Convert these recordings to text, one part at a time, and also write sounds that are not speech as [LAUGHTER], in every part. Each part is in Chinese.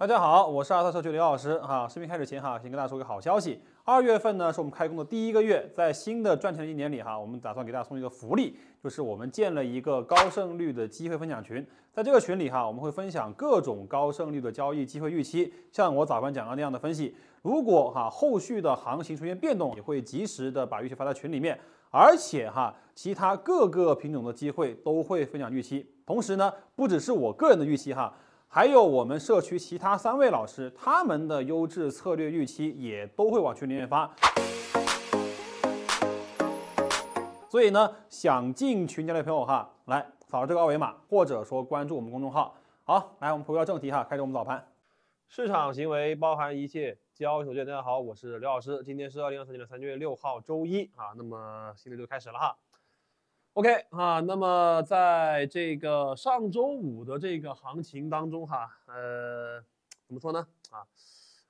大家好，我是阿特社区刘老师哈。视频开始前哈，先跟大家说个好消息。二月份呢是我们开工的第一个月，在新的赚钱的一年里哈，我们打算给大家送一个福利，就是我们建了一个高胜率的机会分享群。在这个群里哈，我们会分享各种高胜率的交易机会预期，像我早盘讲的那样的分析。如果哈后续的行情出现变动，也会及时的把预期发到群里面。而且哈，其他各个品种的机会都会分享预期。同时呢，不只是我个人的预期哈。还有我们社区其他三位老师，他们的优质策略预期也都会往群里面发。所以呢，想进群交流的朋友哈，来扫这个二维码，或者说关注我们公众号。好，来我们回到正题哈，开始我们早盘。市场行为包含一切交易所见。大家好，我是刘老师，今天是二零二三年的三月六号，周一啊。那么新的就开始了哈。OK 啊，那么在这个上周五的这个行情当中哈，呃，怎么说呢啊？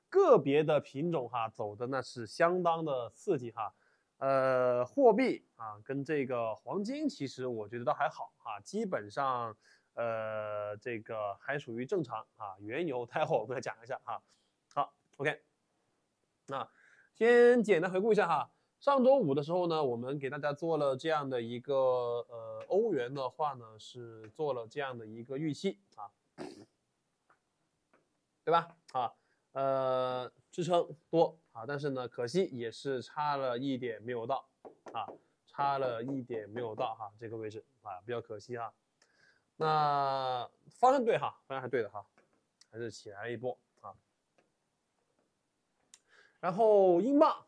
个别的品种哈走的那是相当的刺激哈，呃，货币啊跟这个黄金其实我觉得倒还好哈，基本上呃这个还属于正常啊。原油待会我们来讲一下哈。好，OK，那先简单回顾一下哈。上周五的时候呢，我们给大家做了这样的一个呃，欧元的话呢是做了这样的一个预期啊，对吧？啊，呃，支撑多啊，但是呢，可惜也是差了一点没有到啊，差了一点没有到哈，这个位置啊比较可惜哈。那方向对哈，方向还对的哈，还是起来了一波啊。然后英镑。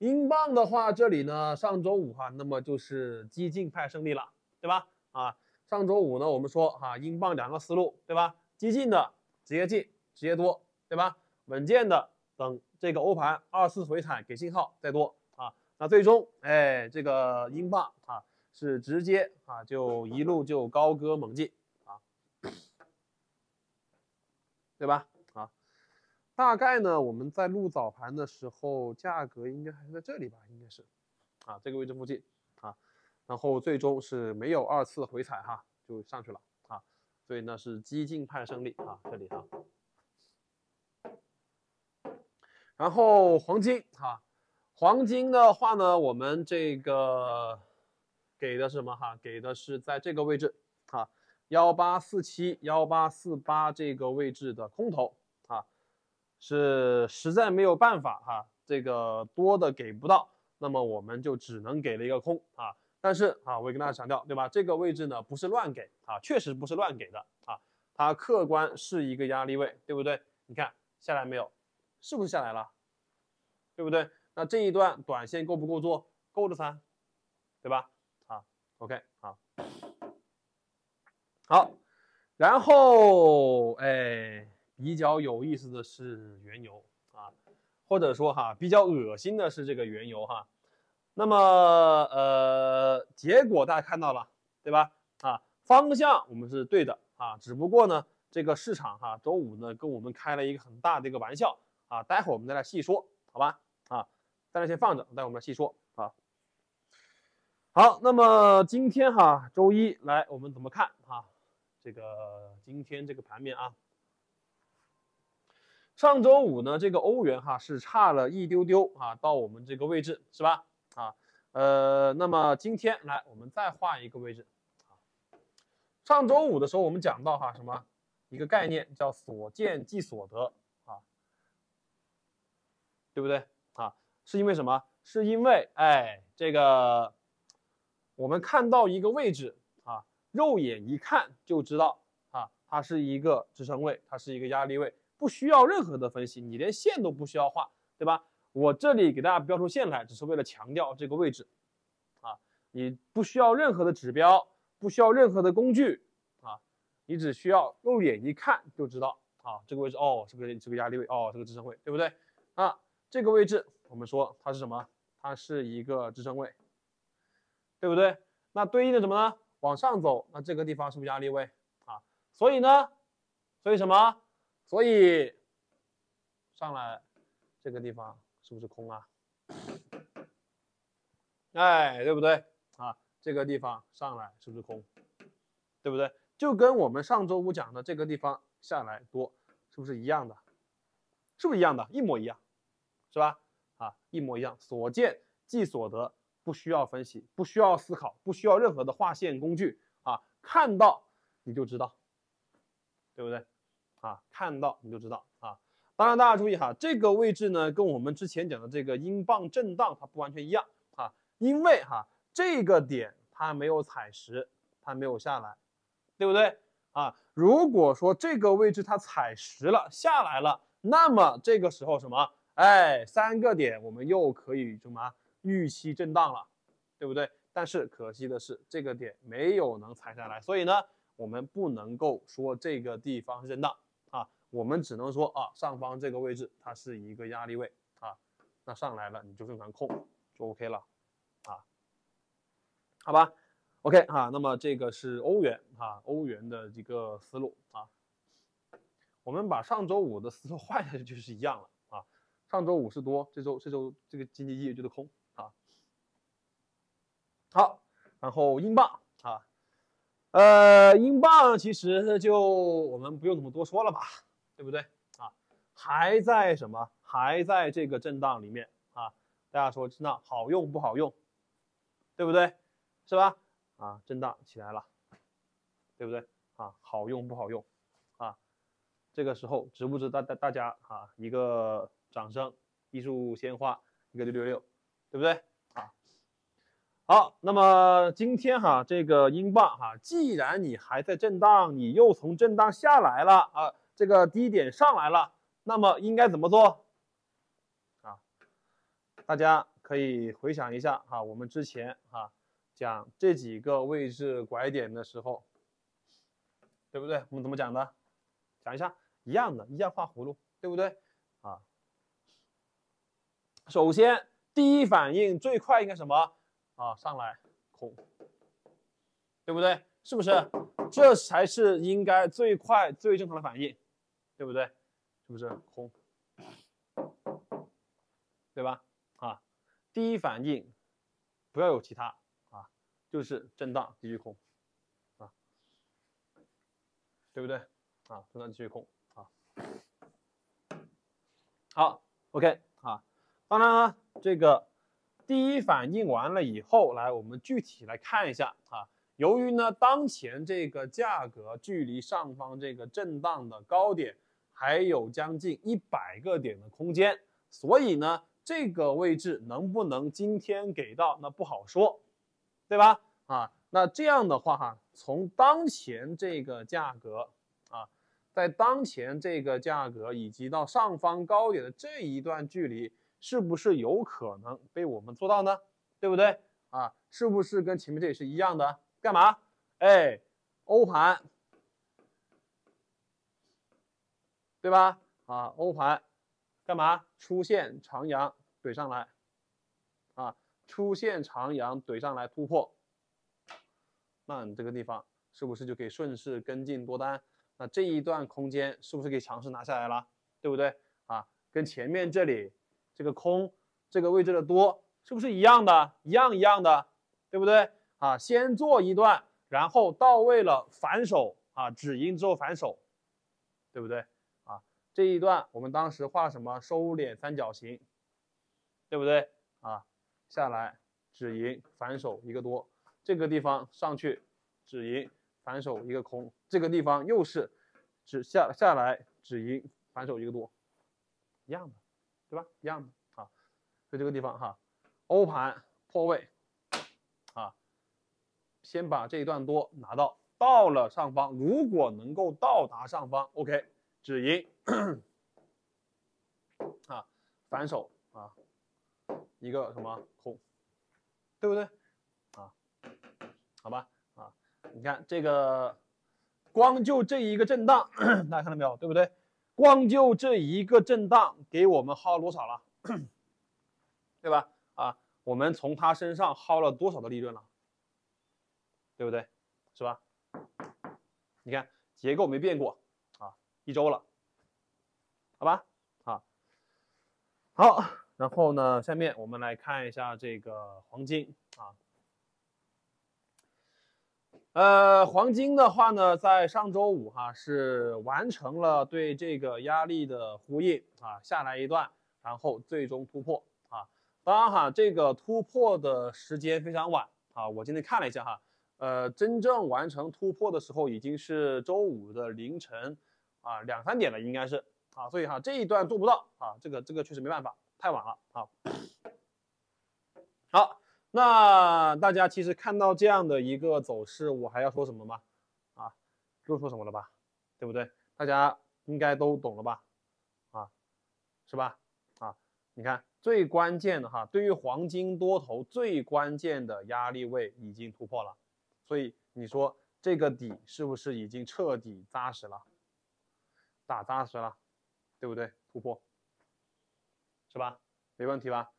英镑的话，这里呢，上周五哈，那么就是激进派胜利了，对吧？啊，上周五呢，我们说哈，英镑两个思路，对吧？激进的直接进，直接多，对吧？稳健的等这个欧盘二次回踩给信号再多啊。那最终，哎，这个英镑啊是直接啊就一路就高歌猛进啊，对吧？大概呢，我们在录早盘的时候，价格应该还是在这里吧，应该是，啊，这个位置附近啊，然后最终是没有二次回踩哈，就上去了啊，所以呢是激进派胜利啊，这里哈，然后黄金哈，黄金的话呢，我们这个给的什么哈，给的是在这个位置啊，幺八四七幺八四八这个位置的空头。是实在没有办法哈，这个多的给不到，那么我们就只能给了一个空啊。但是啊，我也跟大家强调，对吧？这个位置呢不是乱给啊，确实不是乱给的啊，它客观是一个压力位，对不对？你看下来没有？是不是下来了？对不对？那这一段短线够不够做？够的噻，对吧？啊，OK，好，好，然后哎。比较有意思的是原油啊，或者说哈，比较恶心的是这个原油哈。那么呃，结果大家看到了对吧？啊，方向我们是对的啊，只不过呢，这个市场哈，周五呢跟我们开了一个很大的一个玩笑啊，待会儿我们再来细说，好吧？啊，大家先放着，待会我们来细说啊。好，那么今天哈，周一来我们怎么看哈？这个今天这个盘面啊。上周五呢，这个欧元哈是差了一丢丢啊，到我们这个位置是吧？啊，呃，那么今天来我们再画一个位置啊。上周五的时候我们讲到哈什么一个概念叫所见即所得啊，对不对啊？是因为什么？是因为哎这个我们看到一个位置啊，肉眼一看就知道啊，它是一个支撑位，它是一个压力位。不需要任何的分析，你连线都不需要画，对吧？我这里给大家标出线来，只是为了强调这个位置，啊，你不需要任何的指标，不需要任何的工具，啊，你只需要肉眼一看就知道，啊，这个位置哦，这个这个压力位，哦，这个支撑位，对不对？啊，这个位置我们说它是什么？它是一个支撑位，对不对？那对应的什么呢？往上走，那这个地方是不是压力位？啊，所以呢，所以什么？所以上来这个地方是不是空啊？哎，对不对啊？这个地方上来是不是空？对不对？就跟我们上周五讲的这个地方下来多，是不是一样的？是不是一样的？一模一样，是吧？啊，一模一样，所见即所得，不需要分析，不需要思考，不需要任何的划线工具啊，看到你就知道，对不对？啊，看到你就知道啊。当然，大家注意哈，这个位置呢，跟我们之前讲的这个英镑震荡它不完全一样啊，因为哈这个点它没有踩实，它没有下来，对不对？啊，如果说这个位置它踩实了下来了，那么这个时候什么？哎，三个点我们又可以什么预期震荡了，对不对？但是可惜的是，这个点没有能踩下来，所以呢，我们不能够说这个地方是震荡，我们只能说啊，上方这个位置它是一个压力位啊，那上来了你就正常控就 OK 了啊，好吧？OK 哈，那么这个是欧元哈，欧元的一个思路啊。我们把上周五的思路 [LAUGHS] 换下去就是一样了啊。上周五是多，这周这周这个经济意义就是空啊。好，然后英镑啊，呃，英镑其实就我们不用怎么多说了吧，对不对啊？还在什么？还在这个震荡里面啊？大家说震荡好用不好用？对不对？是吧？啊，震荡起来了，对不对？啊，好用不好用？啊，这个时候值不值大大大家啊一个掌声，一束鲜花，一个六六六，对不对？啊，好，那么今天哈这个英镑哈，既然你还在震荡，你又从震荡下来了啊，这个低点上来了，那么应该怎么做？啊，大家可以回想一下哈，我们之前哈。讲这几个位置拐点的时候，对不对？我们怎么讲的？讲一下，一样的，一样画葫芦，对不对？啊，首先第一反应最快应该什么？啊，上来空，对不对？是不是？这才是应该最快最正常的反应，对不对？是不是空？对吧？啊，第一反应不要有其他啊。就是震荡继续空，啊，对不对？啊，震荡继续空，啊，好，OK，啊，当然了，这个第一反应完了以后，来我们具体来看一下啊。由于呢，当前这个价格距离上方这个震荡的高点还有将近一百个点的空间，所以呢，这个位置能不能今天给到，那不好说。对吧？啊，那这样的话哈，从当前这个价格啊，在当前这个价格以及到上方高点的这一段距离，是不是有可能被我们做到呢？对不对？啊，是不是跟前面这里是一样的？干嘛？哎，欧盘，对吧？啊，欧盘，干嘛？出现长阳怼上来，啊。出现长阳怼上来突破，那你这个地方是不是就可以顺势跟进多单？那这一段空间是不是可以强势拿下来了？对不对啊？跟前面这里这个空这个位置的多是不是一样的？一样一样的，对不对啊？先做一段，然后到位了反手啊，止盈之后反手，对不对？这一段我们当时画什么？收敛三角形，对不对啊？下来止盈反手一个多，这个地方上去止盈反手一个空，这个地方又是止下下来止盈反手一个多，一样的，对吧？一样的啊，所以这个地方哈，欧盘破位啊，先把这一段多拿到，到了上方，如果能够到达上方，OK，止盈 [CLEARS THROAT] 啊，反手啊。一个什么空，对不对？啊，好吧，啊，你看这个，光就这一个震荡，[CLEARS THROAT] 大家看到没有？对不对？光就这一个震荡，给我们薅了多少了？[COUGHS] 对吧？啊，我们从他身上薅了多少的利润了？对不对？是吧？你看结构没变过啊，一周了，好吧？啊，好。然后呢，下面我们来看一下这个黄金啊。呃，黄金的话呢，在上周五哈是完成了对这个压力的呼应啊，下来一段，然后最终突破啊。当然哈，这个突破的时间非常晚啊，我今天看了一下哈，呃，真正完成突破的时候已经是周五的凌晨啊两三点了，应该是啊，所以哈这一段做不到啊，这个这个确实没办法，太晚了啊。好。那大家其实看到这样的一个走势，我还要说什么吗？啊，又说什么了吧，对不对？大家应该都懂了吧？啊，是吧？啊，你看最关键的哈，对于黄金多头最关键的压力位已经突破了，所以你说这个底是不是已经彻底扎实了？打扎实了，对不对？突破，是吧？没问题吧？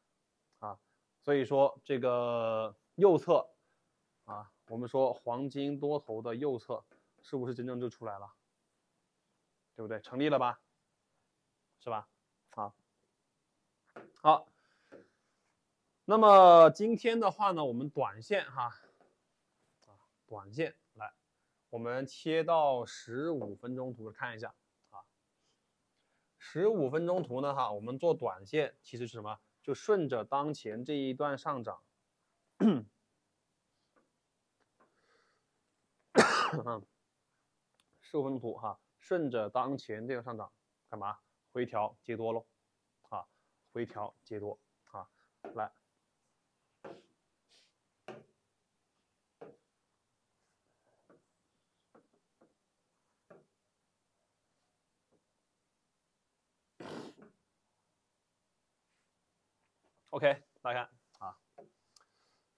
啊所以说这个右侧啊，我们说黄金多头的右侧是不是真正就出来了？对不对？成立了吧？是吧？好，好。那么今天的话呢，我们短线哈啊，短线来，我们切到十五分钟图看一下。十五分钟图呢哈，我们做短线其实是什么？就顺着当前这一段上涨，十五分钟图哈，顺着当前这个上涨干嘛？回调接多喽，啊，回调接多啊，来。OK，大家看啊，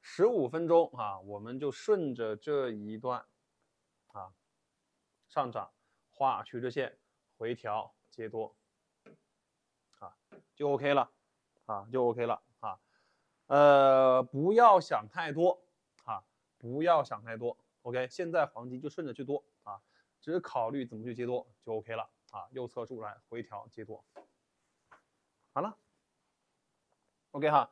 十五分钟啊，我们就顺着这一段啊上涨画趋势线，回调接多啊，就 OK 了啊，就 OK 了啊。呃，不要想太多啊，不要想太多。OK，现在黄金就顺着去多啊，只考虑怎么去接多就 OK 了啊。右侧出来回调接多，好了。OK 哈，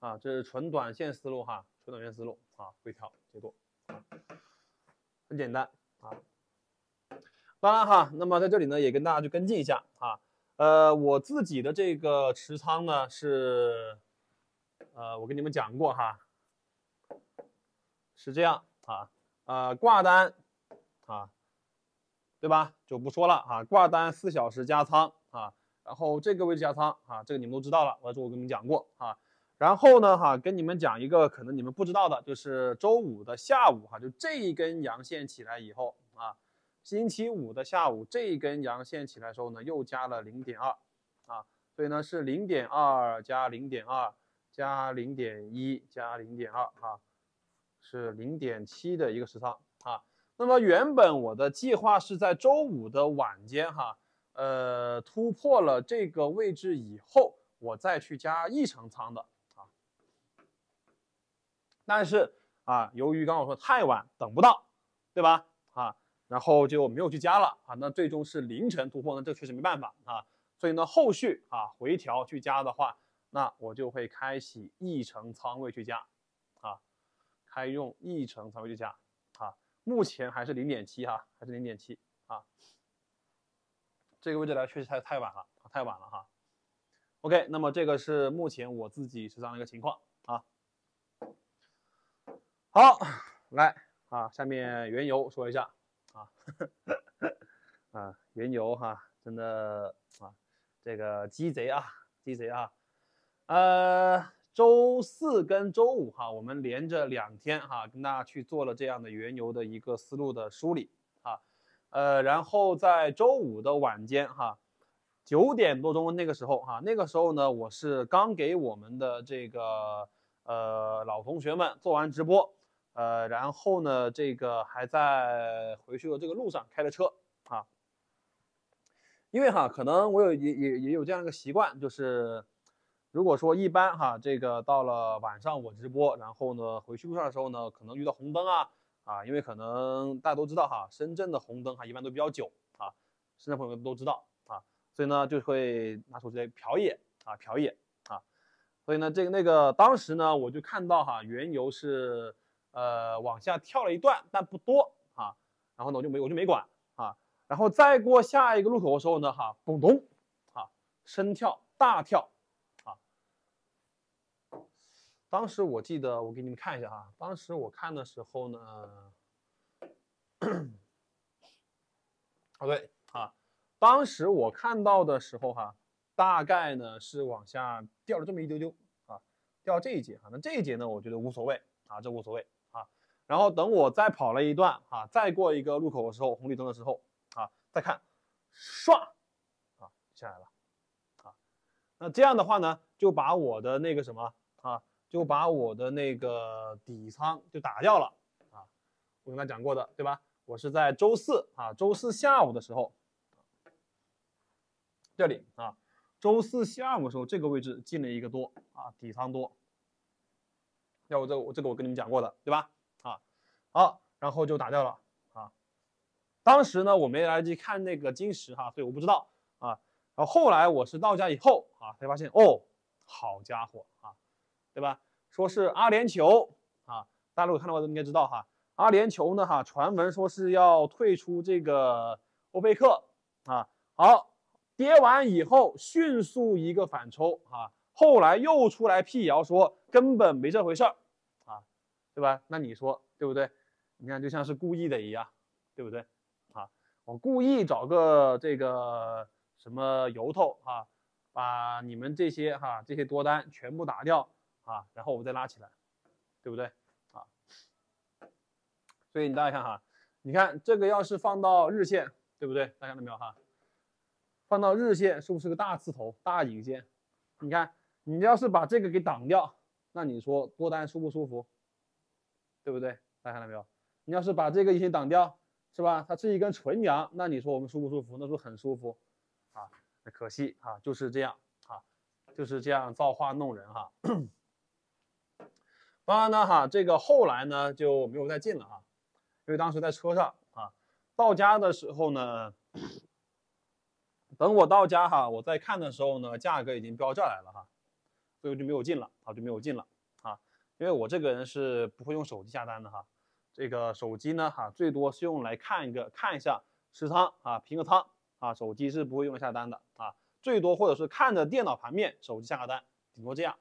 啊，这是纯短线思路哈，纯短线思路啊，回调结果，很简单啊。当然哈，那么在这里呢，也跟大家去跟进一下啊，呃，我自己的这个持仓呢是，呃，我跟你们讲过哈，是这样啊，呃，挂单啊，对吧？就不说了啊，挂单四小时加仓啊。然后这个位置加仓啊，这个你们都知道了，我我跟你们讲过啊。然后呢哈，跟你们讲一个可能你们不知道的，就是周五的下午哈，就这一根阳线起来以后啊，星期五的下午这一根阳线起来的时候呢，又加了零点二啊，所以呢是零点二加零点二加零点一加零点二哈，是零点七的一个持仓啊。那么原本我的计划是在周五的晚间哈。呃，突破了这个位置以后，我再去加一成仓的啊。但是啊，由于刚刚我说太晚，等不到，对吧？啊，然后就没有去加了啊。那最终是凌晨突破，那这确实没办法啊。所以呢，后续啊回调去加的话，那我就会开启一成仓位去加啊，开用一成仓位去加啊。目前还是零点七哈，还是零点七啊。这个位置来确实太太晚了，太晚了哈。OK，那么这个是目前我自己持仓的一个情况啊。好，来啊，下面原油说一下啊，[LAUGHS] 啊，原油哈，真的啊，这个鸡贼啊，鸡贼啊。呃，周四跟周五哈，我们连着两天哈，跟大家去做了这样的原油的一个思路的梳理。呃，然后在周五的晚间哈，九点多钟那个时候哈，那个时候呢，我是刚给我们的这个呃老同学们做完直播，呃，然后呢，这个还在回去的这个路上开着车啊，因为哈，可能我有也也也有这样一个习惯，就是如果说一般哈，这个到了晚上我直播，然后呢回去路上的时候呢，可能遇到红灯啊。啊，因为可能大家都知道哈，深圳的红灯哈一般都比较久啊，深圳朋友们都知道啊，所以呢就会拿手机来瞟一眼啊，瞟一眼啊，所以呢这个那个当时呢我就看到哈，原油是呃往下跳了一段，但不多啊，然后呢我就没我就没管啊，然后再过下一个路口的时候呢，哈，嘣咚，啊，深跳大跳，啊，当时我记得我给你们看一下哈，当时我看的时候呢，哦对啊，当时我看到的时候哈，大概呢是往下掉了这么一丢丢啊，掉这一节哈，那这一节呢我觉得无所谓啊，这无所谓啊，然后等我再跑了一段啊，再过一个路口的时候，红绿灯的时候啊，再看，唰，啊下来了，啊，那这样的话呢，就把我的那个什么啊。就把我的那个底仓就打掉了啊，我跟他讲过的，对吧？我是在周四啊，周四下午的时候，这里啊，周四下午的时候这个位置进了一个多啊，底仓多。要不这我这个我跟你们讲过的，对吧？啊，好，然后就打掉了啊。当时呢我没来得及看那个金石哈，所以我不知道啊。然后后来我是到家以后啊，才发现哦，好家伙啊！对吧？说是阿联酋啊，大家如果看到的应该知道哈，阿联酋呢哈，传闻说是要退出这个欧佩克啊。好，跌完以后迅速一个反抽啊，后来又出来辟谣说根本没这回事儿啊，对吧？那你说对不对？你看就像是故意的一样，对不对？啊，我故意找个这个什么由头啊，把你们这些哈这些多单全部打掉。啊，然后我们再拉起来，对不对？啊，所以你大家看哈，你看这个要是放到日线，对不对？大家看到没有哈？放到日线是不是个大刺头、大影线？你看，你要是把这个给挡掉，那你说多单舒不舒服？对不对？大家看到没有？你要是把这个一线挡掉，是吧？它是一根纯阳，那你说我们舒不舒服？那说很舒服啊。那可惜啊，就是这样啊，就是这样造化弄人哈。当然呢，哈，这个后来呢就没有再进了哈，因为当时在车上啊，到家的时候呢，[COUGHS] 等我到家哈，我在看的时候呢，价格已经飙这来了哈，所以就没有进了啊，就没有进了啊，因为我这个人是不会用手机下单的哈，这个手机呢哈，最多是用来看一个看一下持仓啊，平个仓啊，手机是不会用来下单的啊，最多或者是看着电脑盘面，手机下个单，顶多这样。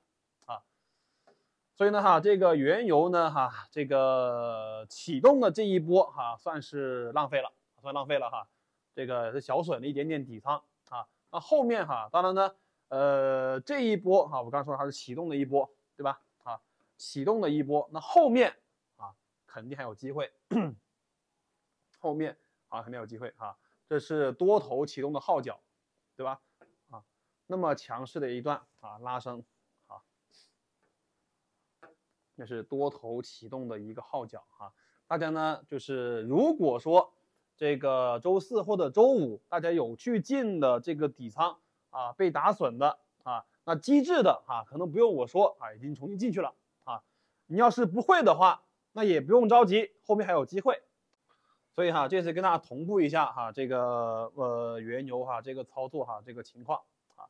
所以呢，哈，这个原油呢，哈，这个启动的这一波，哈，算是浪费了，算浪费了，哈，这个是小损了一点点底仓啊。那后面哈，当然呢，呃，这一波哈，我刚说它是启动的一波，对吧？啊，启动的一波，那后面啊，肯定还有机会，后面啊，肯定有机会啊。这是多头启动的号角，对吧？啊，那么强势的一段啊，拉升。那是多头启动的一个号角哈，大家呢就是如果说这个周四或者周五大家有去进的这个底仓啊被打损的啊，那机智的啊可能不用我说啊已经重新进去了啊，你要是不会的话，那也不用着急，后面还有机会。所以哈，这次跟大家同步一下哈这个呃原油哈这个操作哈这个情况啊，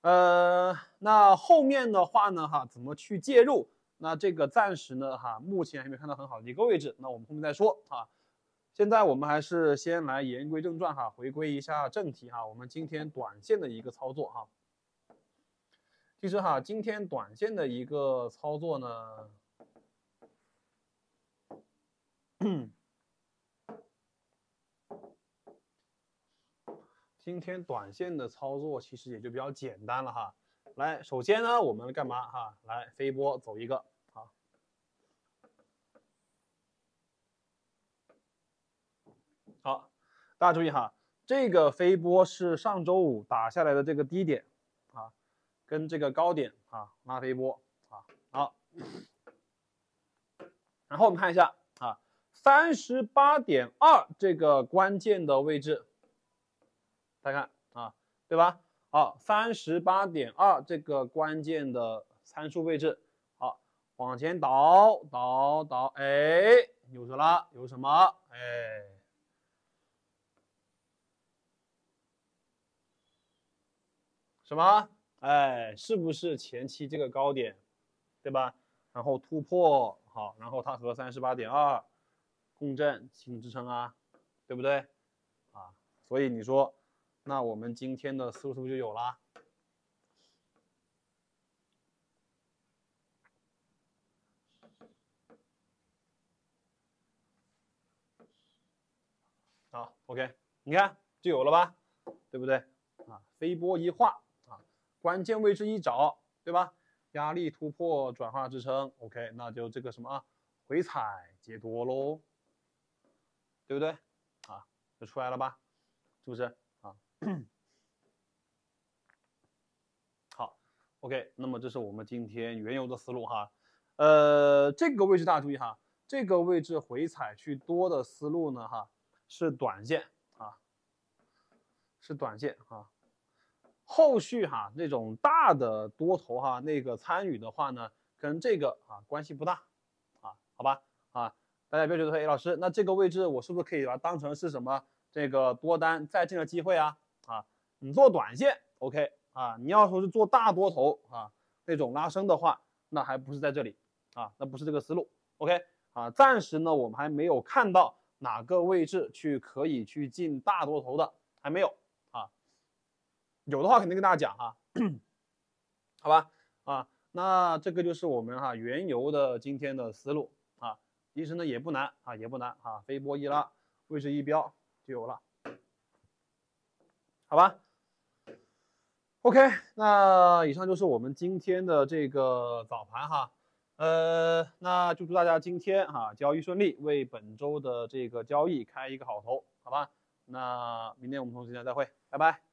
呃那后面的话呢哈怎么去介入？那这个暂时呢，哈，目前还没有看到很好的一个位置，那我们后面再说啊。现在我们还是先来言归正传哈，回归一下正题哈。我们今天短线的一个操作哈，其实哈，今天短线的一个操作呢，[COUGHS] 今天短线的操作其实也就比较简单了哈。来，首先呢，我们干嘛哈？来飞波走一个，好，好，大家注意哈，这个飞波是上周五打下来的这个低点啊，跟这个高点啊拉飞波啊，好，然后我们看一下啊，三十八点二这个关键的位置，大家看啊，对吧？好，三十八点二这个关键的参数位置，好，往前倒倒倒，哎，有着了，有什么？哎，什么？哎，是不是前期这个高点，对吧？然后突破好，然后它和三十八点二共振形成支撑啊，对不对？啊，所以你说，那我们今天的思路是不是就有了？好，OK，你看就有了吧，对不对？啊，飞波一画啊，关键位置一找，对吧？压力突破转化支撑，OK，那就这个什么啊，回踩接多喽，对不对？啊，就出来了吧，是不是？[CLEARS THROAT] 好，OK，那么这是我们今天原油的思路哈。呃，这个位置大家注意哈，这个位置回踩去多的思路呢哈。是短线啊，是短线啊，后续哈那种大的多头哈那个参与的话呢，跟这个啊关系不大啊，好吧啊，大家不要觉得说，哎，老师，那这个位置我是不是可以把它当成是什么这个多单再进的机会啊？你做短线 OK 啊，你要说是做大多头啊那种拉升的话，那还不是在这里啊，那不是这个思路 OK 啊，暂时呢我们还没有看到。哪个位置去可以去进大多头的还没有啊？有的话肯定跟大家讲哈，[COUGHS] 好吧啊？那这个就是我们哈原油的今天的思路啊，其实呢也不难啊，也不难啊，飞波一拉，位置一标就有了，好吧？OK，那以上就是我们今天的这个早盘哈。呃，那就祝大家今天哈交易顺利，为本周的这个交易开一个好头，好吧？那明天我们同时间再会，拜拜。